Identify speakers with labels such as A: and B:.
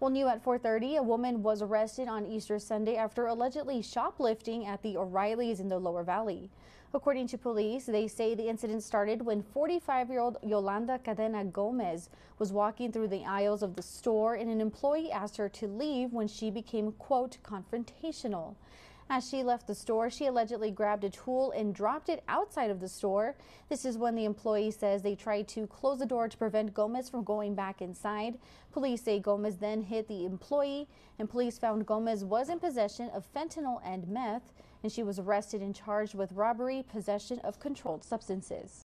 A: Well, new at 4:30, a woman was arrested on Easter Sunday after allegedly shoplifting at the O'Reillys in the Lower Valley. According to police, they say the incident started when 45-year-old Yolanda Cadena Gomez was walking through the aisles of the store and an employee asked her to leave when she became, quote, confrontational. As she left the store, she allegedly grabbed a tool and dropped it outside of the store. This is when the employee says they tried to close the door to prevent Gomez from going back inside. Police say Gomez then hit the employee, and police found Gomez was in possession of fentanyl and meth, and she was arrested and charged with robbery, possession of controlled substances.